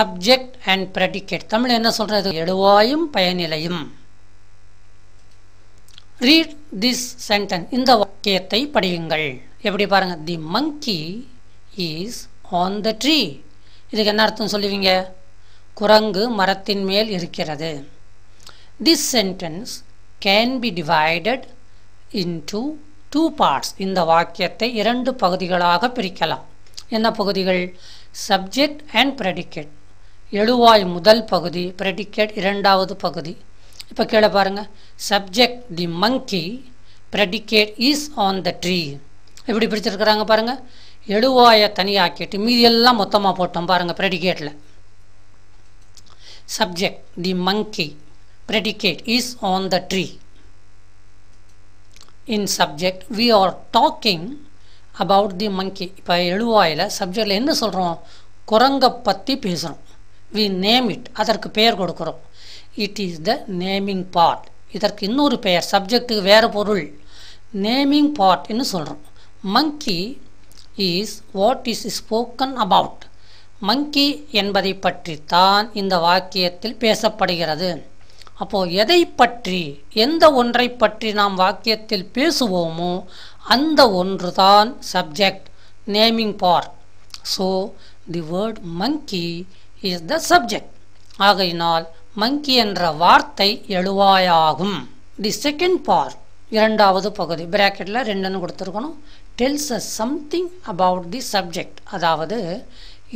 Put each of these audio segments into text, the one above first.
Subject and predicate Tamil என்ன சொல்கிறது எழுவாயும் பயனிலையும். ரீட் திஸ் சென்டென்ஸ் இந்த வாக்கியத்தை படியுங்கள். எப்படி பாருங்க? The monkey is on the tree இதுக்கு என்ன அர்த்தம் சொல்லுவீங்க? குரங்கு மரத்தின் மேல் இருக்கிறது. This sentence can be divided into two parts இந்த வாக்கியத்தை இரண்டு பகுதிகளாக பிரிக்கலாம். என்ன பகுதிகள்? சப்ஜெக்ட் அண்ட் ப்ரெடிகேட் எழுவாய் முதல் பகுதி ப்ரெடிகேட் இரண்டாவது பகுதி. இப்போ கீழே பாருங்க. Subject the monkey predicate is on the tree எப்படி பிரிச்சிருக்கிறாங்க பாருங்கள் எழுவாயை தனியாக்கிட்டு மீதி எல்லாம் மொத்தமாக போட்டோம் பாருங்கள் ப்ரெடிகேட்டில் subject the monkey predicate is on the tree in subject we are talking about the monkey இப்போ எழுவாயில் சப்ஜெக்டில் என்ன சொல்கிறோம் குரங்கை பற்றி பேசுகிறோம் வி நேம் இட் அதற்கு பெயர் கொடுக்குறோம். It is the naming part இதற்கு இன்னொரு பெயர் சப்ஜெக்ட்டுக்கு வேறு பொருள். நேமிங் பார்ட்னு சொல்கிறோம் monkey is what is spoken about monkey என்பதை பற்றித்தான் இந்த வாக்கியத்தில் பேசப்படுகிறது. அப்போது எதை பற்றி எந்த ஒன்றை பற்றி நாம் வாக்கியத்தில் பேசுவோமோ அந்த ஒன்று தான் subject naming part so the word monkey is the subject ஆகையினால் மங்கி என்ற வார்த்தை எழுவாயாகும். தி செகண்ட் பார்ட் இரண்டாவது பகுதி பிராக்கெட்டில் ரெண்டுன்னு கொடுத்துருக்கணும். Tells a something about the subject அதாவது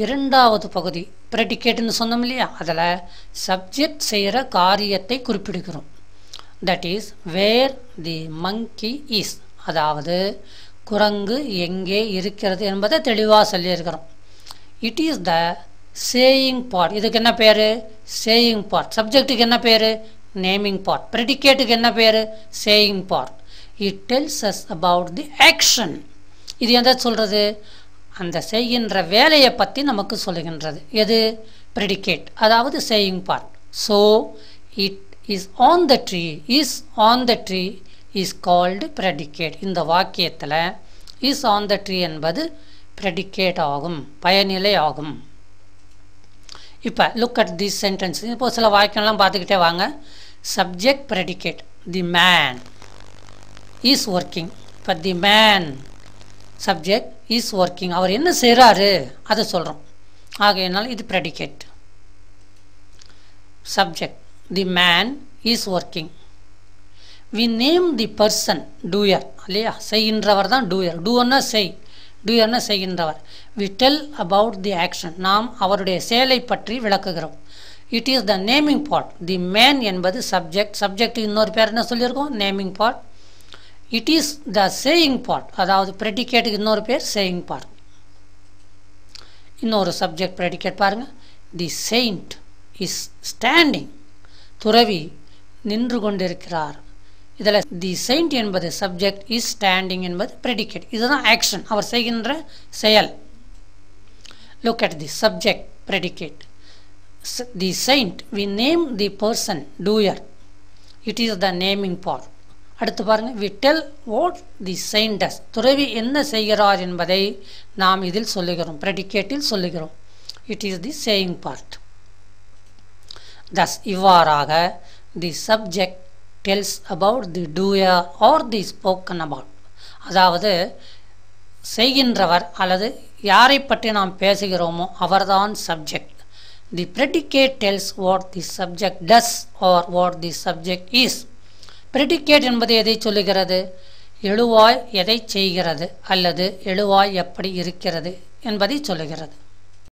இரண்டாவது பகுதி ப்ரெடிகேட்னு சொன்னோம் இல்லையா? அதில் சப்ஜெக்ட் செய்கிற காரியத்தை குறிப்பிடுகிறோம். That is where the monkey is அதாவது குரங்கு எங்கே இருக்கிறது என்பதை தெளிவாக சொல்லியிருக்கிறோம். It is the saying part இதுக்கு என்ன பேர்? சேயிங் பார்ட் சப்ஜெக்ட்டுக்கு என்ன பேர்? நேமிங் பார்ட் ப்ரெடிகேட்டுக்கு என்ன பேர்? Saying part it tells us about the action இது எந்த சொல்கிறது அந்த செய்கின்ற வேலையை பற்றி நமக்கு சொல்லுகின்றது. எது? ப்ரெடிகேட் அதாவது saying part so it is on the tree is on the tree is called predicate இந்த வாக்கியத்தில் இஸ் ஆன் த ட்ரீ என்பது ப்ரெடிகேட் ஆகும் பயனிலை ஆகும். இப்போ லுக் அட் திஸ் சென்டென்ஸ் இப்போ சில வாக்கியம்லாம் பார்த்துக்கிட்டே வாங்க. Subject predicate the man is working இப்போ the man subject is working அவர் என்ன செய்கிறாரு அதை சொல்கிறோம் ஆகையினால் இது predicate subject the man is working we name the person doer இல்லையா? செய்கின்றவர் தான் டூயர் டூயர்னா செய். டூயர்னா செய்கின்றவர். We tell about the action நாம் அவருடைய செயலை பற்றி விளக்குகிறோம். It is the naming part the man என்பது சப்ஜெக்ட் சப்ஜெக்ட் இன்னொரு பேர் என்ன சொல்லியிருக்கோம்? Naming part it is the saying part அதாவது ப்ரெடிகேட்டுக்கு இன்னொரு பேர் சேயிங் பார்ட் இன்னொரு சப்ஜெக்ட் ப்ரெடிகேட் பாருங்கள் தி செயிண்ட் இஸ் ஸ்டாண்டிங் துறவி நின்று கொண்டிருக்கிறார். இதில் தி செயின்ட் என்பது சப்ஜெக்ட் இஸ் ஸ்டாண்டிங் என்பது ப்ரெடிகேட் இதுதான் ஆக்ஷன் அவர் செய்கின்ற செயல். Look at the subject predicate the saint we name the person doer it is the naming part அடுத்து பாருங்கள் we tell what the saint's துறவி என்ன செய்கிறார் என்பதை நாம் இதில் சொல்லுகிறோம். ப்ரெடிகேட்டில் சொல்லுகிறோம். It is the saying part thus இவ்வாறாக the subject tells about the doer or the spoken about அதாவது செய்கின்றவர் அல்லது யாரை பற்றி நாம் பேசுகிறோமோ அவர்தான் subject the predicate tells what the subject does or what the subject is predicate என்பது எதை சொல்லுகிறது? எழுவாய் எதை செய்கிறது அல்லது எழுவாய் எப்படி இருக்கிறது என்பதை சொல்லுகிறது.